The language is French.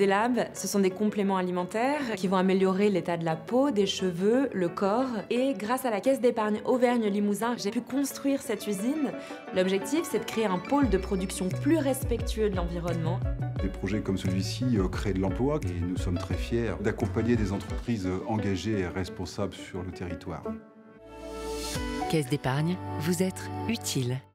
Delab, ce sont des compléments alimentaires qui vont améliorer l'état de la peau, des cheveux, le corps. Et grâce à la caisse d'épargne Auvergne-Limousin, j'ai pu construire cette usine. L'objectif, c'est de créer un pôle de production plus respectueux de l'environnement. Des projets comme celui-ci euh, créent de l'emploi et nous sommes très fiers d'accompagner des entreprises euh, engagées et responsables sur le territoire. Caisse d'épargne, vous êtes utile.